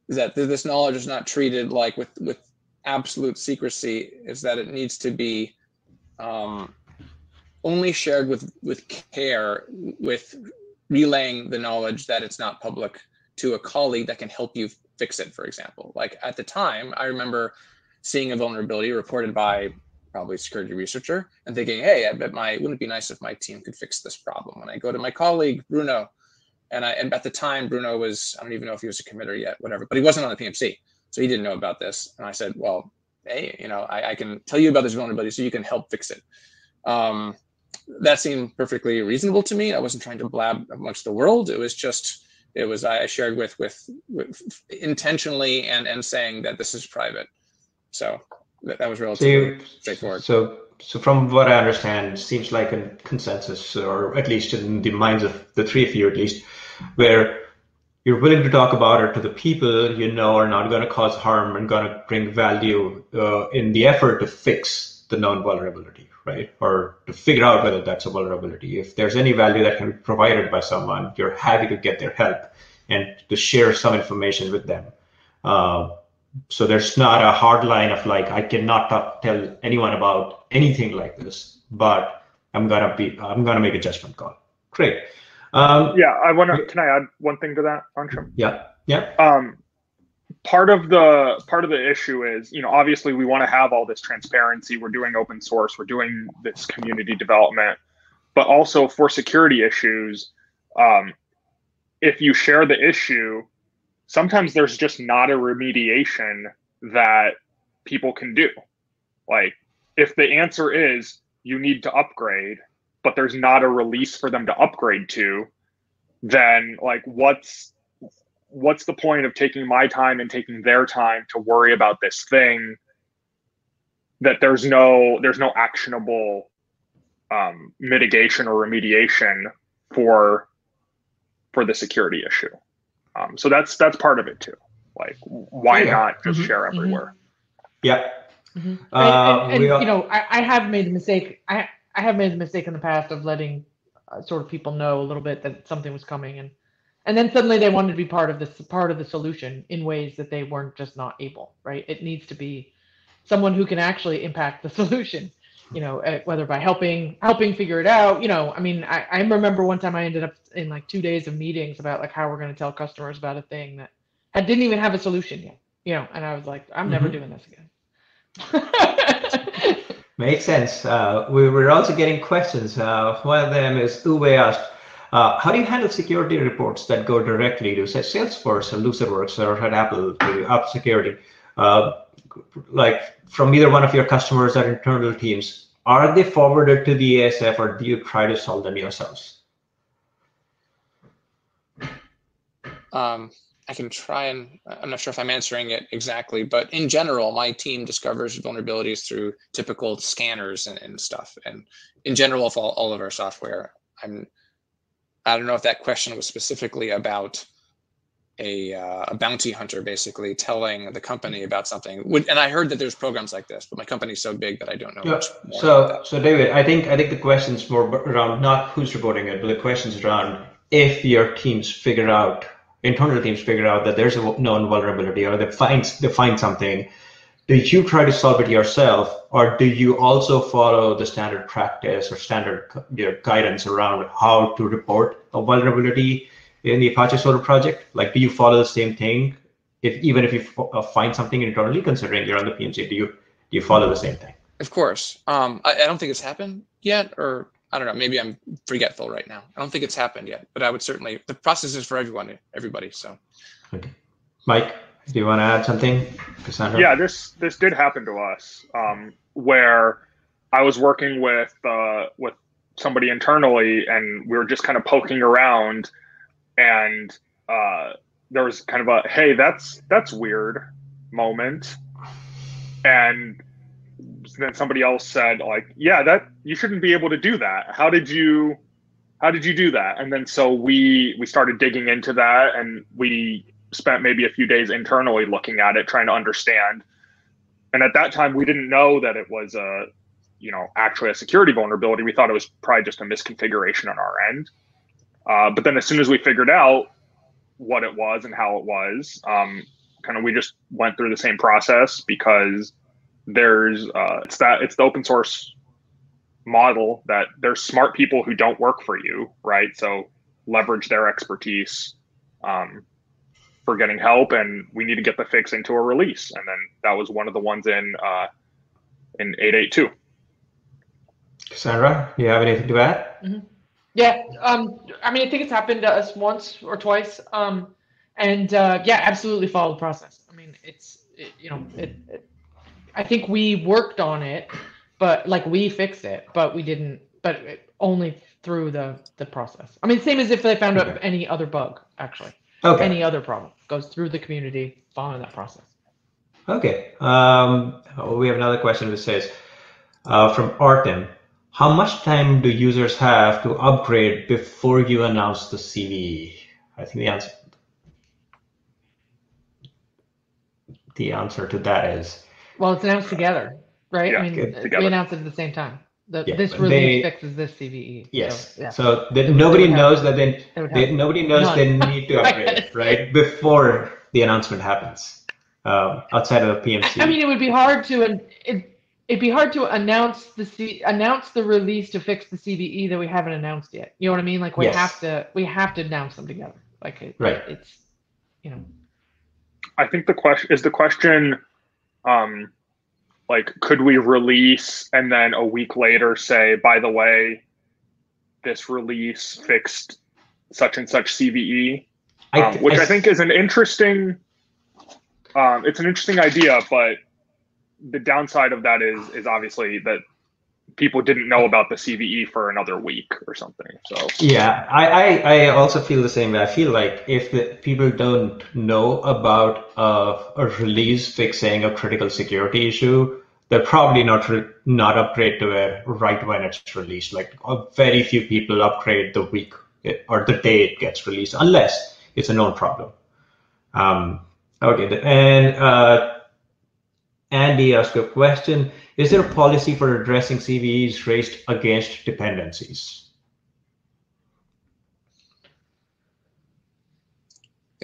[SPEAKER 2] is that this knowledge is not treated like with with absolute secrecy. Is that it needs to be um, only shared with with care, with relaying the knowledge that it's not public to a colleague that can help you fix it. For example, like at the time, I remember seeing a vulnerability reported by probably a security researcher and thinking, hey, I bet my wouldn't it be nice if my team could fix this problem. And I go to my colleague Bruno, and I and at the time Bruno was I don't even know if he was a committer yet, whatever, but he wasn't on the PMC, so he didn't know about this. And I said, well, hey, you know, I, I can tell you about this vulnerability so you can help fix it. Um, that seemed perfectly reasonable to me. I wasn't trying to blab amongst the world. It was just it was I shared with with, with intentionally and and saying that this is private. So that, that was
[SPEAKER 1] So,
[SPEAKER 2] relatively
[SPEAKER 1] you,
[SPEAKER 2] straightforward.
[SPEAKER 1] so, so from what I understand, seems like a consensus, or at least in the minds of the three of you, at least, where you're willing to talk about it to the people you know are not going to cause harm and going to bring value uh, in the effort to fix the known vulnerability, right? Or to figure out whether that's a vulnerability. If there's any value that can be provided by someone, you're happy to get their help and to share some information with them. Uh, so there's not a hard line of like I cannot talk, tell anyone about anything like this, but I'm gonna be I'm gonna make a judgment call. Great. Um,
[SPEAKER 3] Yeah, I want to. Can I add one thing to that, Anshum?
[SPEAKER 1] yeah. Yeah.
[SPEAKER 3] um, part of the part of the issue is you know obviously we want to have all this transparency. We're doing open source. We're doing this community development. But also for security issues um, if you share the issue sometimes there's just not a remediation that people can do. Like if the answer is you need to upgrade but there's not a release for them to upgrade to then like what's what's the point of taking my time and taking their time to worry about this thing that there's no there's no actionable um, mitigation or remediation for for the security issue um, so that's that's part of it too like why
[SPEAKER 1] Yeah.
[SPEAKER 3] not just
[SPEAKER 4] Mhm,
[SPEAKER 3] share
[SPEAKER 4] mhm.
[SPEAKER 3] everywhere
[SPEAKER 1] Yeah.
[SPEAKER 4] Mhm.
[SPEAKER 1] Uh,
[SPEAKER 4] and, and, and,
[SPEAKER 1] we are-
[SPEAKER 4] you know, I, I have made the mistake. I I have made the mistake in the past of letting uh, sort of people know a little bit that something was coming, and and then suddenly they wanted to be part of this part of the solution in ways that they weren't just not able. Right? It needs to be someone who can actually impact the solution. You know, uh, whether by helping helping figure it out. You know, I mean, I, I remember one time I ended up in like two days of meetings about like how we're going to tell customers about a thing that had didn't even have a solution yet. You know, and I was like, I'm never
[SPEAKER 1] Mhm.
[SPEAKER 4] doing this again.
[SPEAKER 1] Makes sense. Uh, we were also getting questions. Uh, one of them is Uwe asked, uh, how do you handle security reports that go directly to say Salesforce or LucidWorks or at Apple to App Security? Uh, like from either one of your customers or internal teams, are they forwarded to the ASF or do you try to solve them yourselves?
[SPEAKER 2] Um, I can try and I'm not sure if I'm answering it exactly, but in general, my team discovers vulnerabilities through typical scanners and, and stuff. And in general, of all, all of our software, I'm I don't know if that question was specifically about a, uh, a bounty hunter basically telling the company about something. Would- And I heard that there's programs like this, but my company's so big that I don't know
[SPEAKER 1] Yeah.
[SPEAKER 2] much
[SPEAKER 1] So, so David, I think I think the question's more around not who's reporting it, but the question's around if your teams figure out, internal teams figure out that there's a known vulnerability or they find they find something. Do you try to solve it yourself, or do you also follow the standard practice or standard you know, guidance around how to report a vulnerability in the Apache Solr project? Like, do you follow the same thing? If even if you f- uh, find something internally, considering you're on the PMC, do you do you follow the same thing?
[SPEAKER 2] Of course. Um, I, I don't think it's happened yet, or I don't know. Maybe I'm forgetful right now. I don't think it's happened yet, but I would certainly. The process is for everyone, everybody. So
[SPEAKER 1] Mike, Do you want to add something, Cassandra?
[SPEAKER 3] Yeah, this this did happen to us, um, where I was working with uh, with somebody internally, and we were just kind of poking around, and uh, there was kind of a hey, that's that's weird moment, and then somebody else said like, yeah, that you shouldn't be able to do that. How did you how did you do that? And then so we we started digging into that, and we spent maybe a few days internally looking at it, trying to understand. And at that time, we didn't know that it was a, you know, actually a security vulnerability. We thought it was probably just a misconfiguration on our end. Uh, but then as soon as we figured out what it was and how it was, um, kind of we just went through the same process because there's uh, it's that it's the open source model that there's smart people who don't work for you, right? So leverage their expertise um, for getting help, and we need to get the fix into a release. And then that was one of the ones in uh, in 882.
[SPEAKER 1] Cassandra, do you have anything to add?
[SPEAKER 4] Mm-hmm. Yeah, um, I mean, I think it's happened to us once or twice, um, and uh, yeah, absolutely follow the process. I mean, it's it, you know, it, it, I think we worked on it, but like we fixed it, but we didn't, but only through the the process. I mean, same as if they found okay. out any other bug, actually. Okay. Any other problem goes through the community following that process.
[SPEAKER 1] Okay. Um, we have another question which says uh, from Artem How much time do users have to upgrade before you announce the CVE? I think the answer the answer to that is
[SPEAKER 4] well, it's announced together, right?
[SPEAKER 3] Yeah,
[SPEAKER 4] I mean,
[SPEAKER 3] together.
[SPEAKER 4] we announced it at the same time. The,
[SPEAKER 1] Yeah,
[SPEAKER 4] this
[SPEAKER 1] but
[SPEAKER 4] release
[SPEAKER 1] they-
[SPEAKER 4] fixes this CVE.
[SPEAKER 1] yes.
[SPEAKER 4] So, yeah.
[SPEAKER 1] So that nobody knows
[SPEAKER 4] have-
[SPEAKER 1] that they,
[SPEAKER 4] they would
[SPEAKER 1] they
[SPEAKER 4] have
[SPEAKER 1] nobody knows
[SPEAKER 4] none.
[SPEAKER 1] they need to upgrade right before the announcement happens um, outside of the PMC.
[SPEAKER 4] I mean, it would be hard to an- it. It'd be hard to announce the C, announce the release to fix the CVE that we haven't announced yet. You know what I mean? Like we
[SPEAKER 1] Yes.
[SPEAKER 4] have to we have to announce them together. Like it,
[SPEAKER 1] Right.
[SPEAKER 4] It's you know.
[SPEAKER 3] I think the question is the question, um, like, could we release and then a week later say, by the way, this release fixed such and such CVE, um, which I, think is an interesting. Um, it's an interesting idea, but the downside of that is is obviously that people didn't know about the CVE for another week or something. So
[SPEAKER 1] Yeah, I, I, I also feel the same way. I feel like if the people don't know about uh, a release fixing a critical security issue, they're probably not not upgrade to it right when it's released. Like very few people upgrade the week it, or the day it gets released, unless it's a known problem. Um, okay, and uh, Andy asked a question. Is there a policy for addressing CVEs raised against dependencies?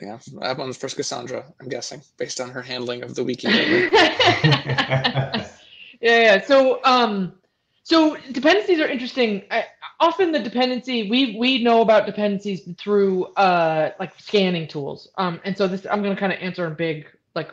[SPEAKER 2] Yeah, that one's for Cassandra, I'm guessing, based on her handling of the wiki.
[SPEAKER 4] yeah, yeah. So, um, so dependencies are interesting. I, often the dependency we we know about dependencies through uh like scanning tools. Um, and so this I'm going to kind of answer in big, like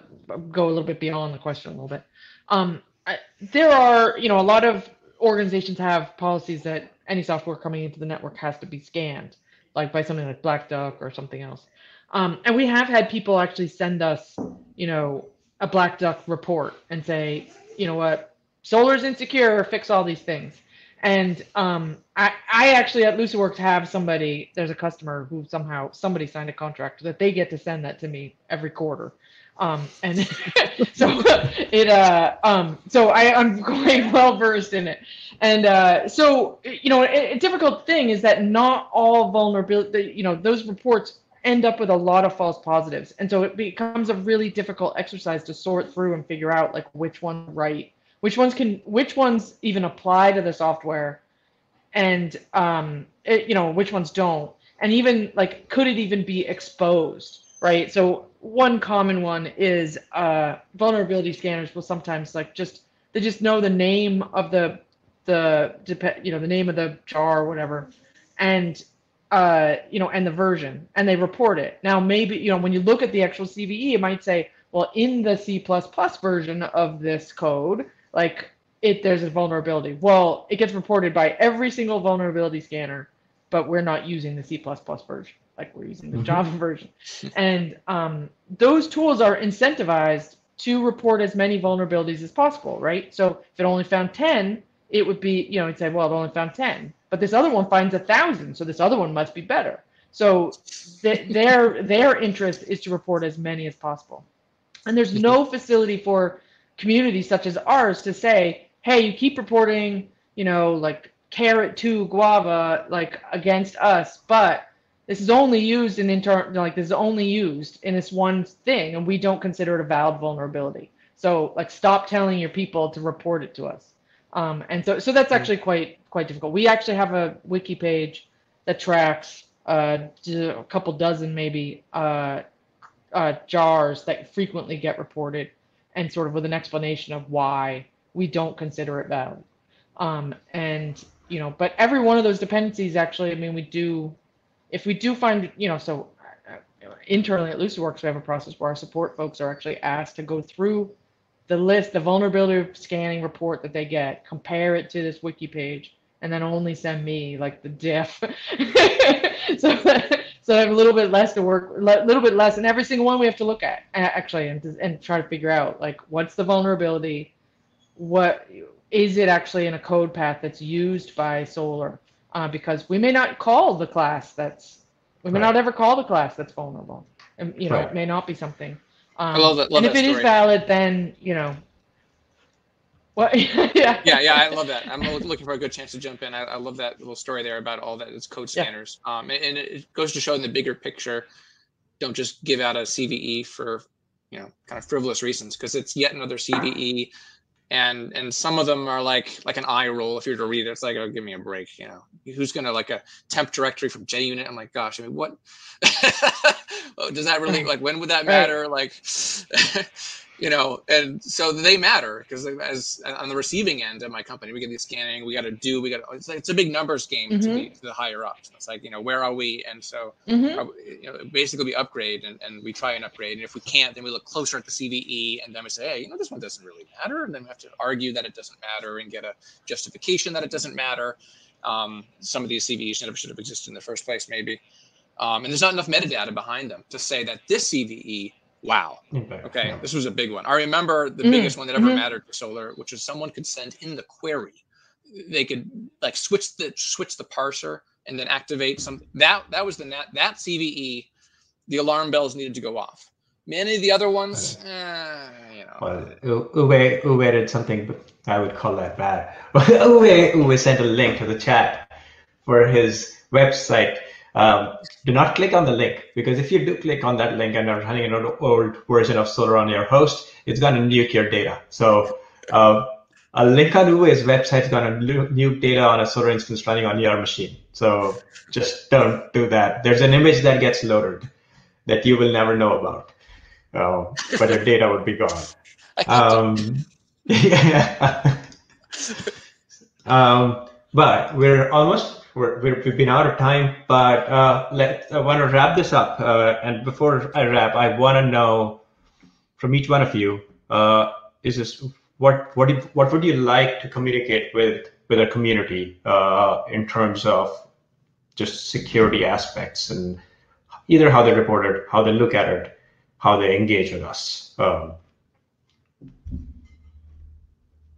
[SPEAKER 4] go a little bit beyond the question a little bit. Um, I, there are you know a lot of organizations have policies that any software coming into the network has to be scanned, like by something like Black Duck or something else. Um, and we have had people actually send us, you know, a Black Duck report and say, you know what, Solr's insecure, fix all these things. And um, I, I actually at LucidWorks have somebody, there's a customer who somehow somebody signed a contract that they get to send that to me every quarter. Um, and so it, uh, um, so I, I'm quite well versed in it. And uh, so, you know, a, a difficult thing is that not all vulnerability, you know, those reports end up with a lot of false positives. And so it becomes a really difficult exercise to sort through and figure out like which one right, which ones can, which ones even apply to the software and, um, it, you know, which ones don't. And even like, could it even be exposed, right? So one common one is uh, vulnerability scanners will sometimes like just, they just know the name of the, the, you know, the name of the jar or whatever. And uh, you know, and the version, and they report it. Now, maybe you know, when you look at the actual CVE, it might say, well, in the C++ version of this code, like it, there's a vulnerability. Well, it gets reported by every single vulnerability scanner but we're not using the C++ version, like we're using the mm-hmm. Java version. And um, those tools are incentivized to report as many vulnerabilities as possible, right? So if it only found 10, it would be, you know, it'd say, well, it only found 10. But this other one finds a thousand, so this other one must be better. So th- their their interest is to report as many as possible. And there's no facility for communities such as ours to say, hey, you keep reporting, you know, like carrot to guava, like against us, but this is only used in intern like this is only used in this one thing, and we don't consider it a valid vulnerability. So like stop telling your people to report it to us. Um, and so so that's hmm. actually quite quite difficult. We actually have a wiki page that tracks uh, a couple dozen maybe uh, uh, jars that frequently get reported and sort of with an explanation of why we don't consider it valid. Um, and you know, but every one of those dependencies actually, I mean, we do, if we do find, you know, so uh, internally at LucidWorks, we have a process where our support folks are actually asked to go through the list, the vulnerability scanning report that they get, compare it to this wiki page, and then only send me like the diff. so, so I have a little bit less to work, a little bit less, and every single one we have to look at actually, and and try to figure out like what's the vulnerability, what is it actually in a code path that's used by solr, uh, because we may not call the class that's, we may right. not ever call the class that's vulnerable, and you know right. it may not be something. Um, I love that. Love and if it story. is valid, then you know what?
[SPEAKER 2] yeah. Yeah, yeah, I love that. I'm looking for a good chance to jump in. I, I love that little story there about all that. It's code scanners. Yeah. Um, and, and it goes to show in the bigger picture, don't just give out a CVE for, you know, kind of frivolous reasons because it's yet another CVE, and and some of them are like like an eye roll if you're to read it. It's like, oh, give me a break. You know, who's gonna like a temp directory from JUnit? I'm like, gosh, I mean, what? Does that really like? When would that matter? Like you know, and so they matter because as on the receiving end of my company, we get the scanning, we got to do, we got it's, like, it's a big numbers game mm-hmm. to, be, to the higher ups. It's like, you know, where are we? And so, mm-hmm. you know, basically we upgrade and, and we try and upgrade. And if we can't, then we look closer at the CVE and then we say, hey, you know, this one doesn't really matter. And then we have to argue that it doesn't matter and get a justification that it doesn't matter. Um, some of these CVEs never should have existed in the first place, maybe. Um, and there's not enough metadata behind them to say that this CVE Wow. Okay. Yeah. This was a big one. I remember the mm-hmm. biggest one that ever mm-hmm. mattered to solr, which is someone could send in the query. They could like switch the switch the parser and then activate some that that was the net that CVE. The alarm bells needed to go off. Many of the other ones, eh, you know.
[SPEAKER 1] Well, Uwe, Uwe did something I would call that bad. Uwe, Uwe sent a link to the chat for his website um, do not click on the link because if you do click on that link and are running an old version of Solr on your host, it's going to nuke your data. So uh, a link on Uwe's website is going to nuke data on a Solr instance running on your machine. So just don't do that. There's an image that gets loaded that you will never know about, uh, but your data would be gone. Um, yeah. um, but we're almost we have been out of time, but uh, let I want to wrap this up. Uh, and before I wrap, I want to know from each one of you: uh, is this what what what would you like to communicate with with a community uh, in terms of just security aspects and either how they report it, how they look at it, how they engage with us. Um,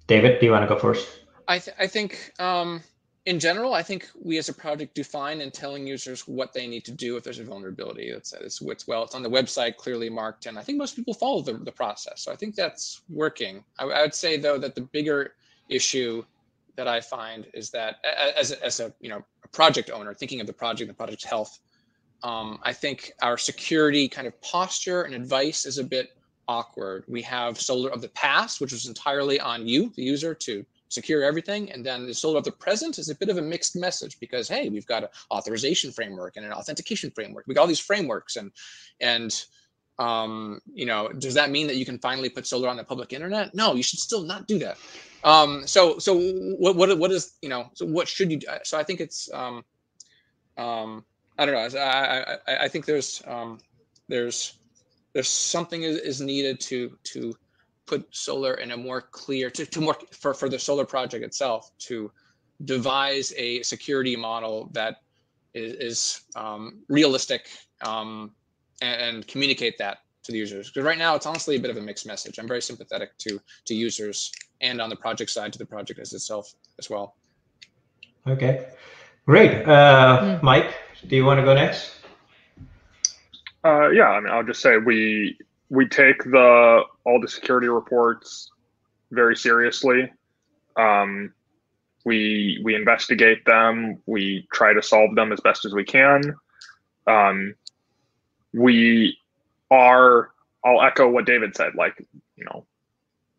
[SPEAKER 1] David, do you want to go first?
[SPEAKER 2] I th- I think. Um in general, I think we as a project do fine in telling users what they need to do if there's a vulnerability. That's it's, it's well, it's on the website clearly marked, and I think most people follow the, the process. So I think that's working. I, I would say though that the bigger issue that I find is that as a, as a you know a project owner thinking of the project, the project's health, um, I think our security kind of posture and advice is a bit awkward. We have solr of the past, which was entirely on you, the user, to secure everything. And then the Solr of the present is a bit of a mixed message because hey, we've got an authorization framework and an authentication framework. We got all these frameworks and and um, you know, does that mean that you can finally put solr on the public internet? No, you should still not do that. Um, so so what what what is you know so what should you do? So I think it's um, um, I don't know. I I, I think there's um, there's there's something is, is needed to to put solr in a more clear to, to more for, for the solr project itself to devise a security model that is, is um, realistic um, and, and, communicate that to the users. Because right now it's honestly a bit of a mixed message. I'm very sympathetic to to users and on the project side to the project as itself as well.
[SPEAKER 1] Okay, great. Uh, mm. Mike, do you want to go next?
[SPEAKER 3] Uh, yeah, I mean, I'll just say we we take the all the security reports very seriously. Um, we we investigate them. We try to solve them as best as we can. Um, we are. I'll echo what David said. Like you know,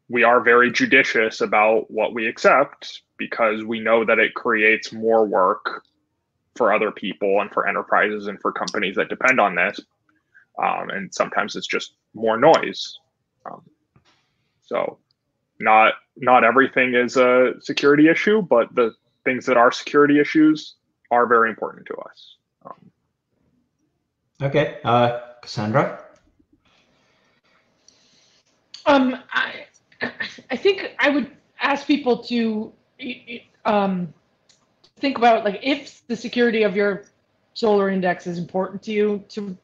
[SPEAKER 3] we are very judicious about what we accept because we know that it creates more work for other people and for enterprises and for companies that depend on this. Um, and sometimes it's just more noise. Um, so not not everything is a security issue, but the things that are security issues are very important to us. Um,
[SPEAKER 1] okay, uh, Cassandra.
[SPEAKER 4] Um, I I think I would ask people to um, think about like if the security of your solr index is important to you to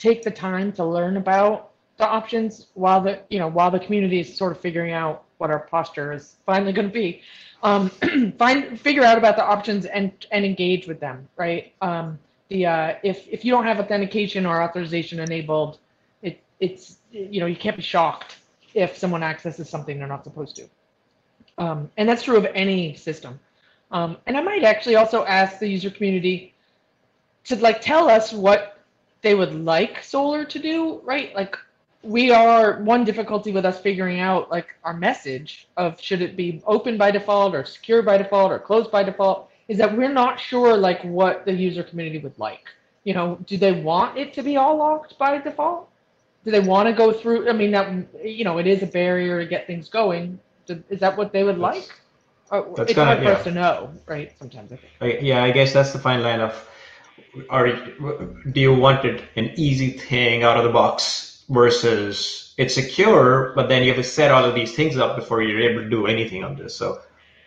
[SPEAKER 4] take the time to learn about the options while the you know while the community is sort of figuring out what our posture is finally going to be. Um, find figure out about the options and and engage with them. Right. Um, the uh, if if you don't have authentication or authorization enabled, it it's you know you can't be shocked if someone accesses something they're not supposed to. Um, and that's true of any system. Um, and I might actually also ask the user community to like tell us what they would like Solr to do, right? Like we are one difficulty with us figuring out like our message of should it be open by default or secure by default or closed by default is that we're not sure like what the user community would like you know do they want it to be all locked by default do they want to go through i mean that you know it is a barrier to get things going is that what they would that's, like uh, or, it's hard for yeah. us to know right sometimes
[SPEAKER 1] I think. yeah i guess that's the fine line of are do you want it an easy thing out of the box versus it's secure, but then you have to set all of these things up before you're able to do anything on this. So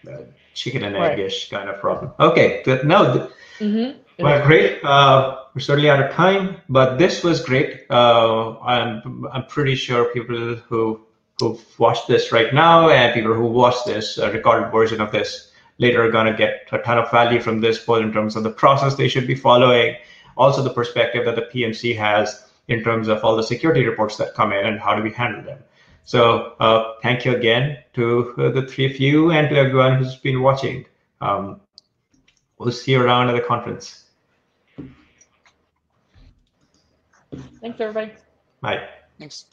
[SPEAKER 1] uh, chicken and right. eggish kind of problem. Okay, good. No, mm-hmm. well, great. Uh, we're certainly out of time, but this was great. Uh, I'm I'm pretty sure people who who've watched this right now and people who watch this uh, recorded version of this later are going to get a ton of value from this, both in terms of the process they should be following, also the perspective that the PMC has in terms of all the security reports that come in and how do we handle them. So uh, thank you again to uh, the three of you and to everyone who's been watching. Um, we'll see you around at the conference.
[SPEAKER 4] Thanks, everybody.
[SPEAKER 1] Bye.
[SPEAKER 2] Thanks.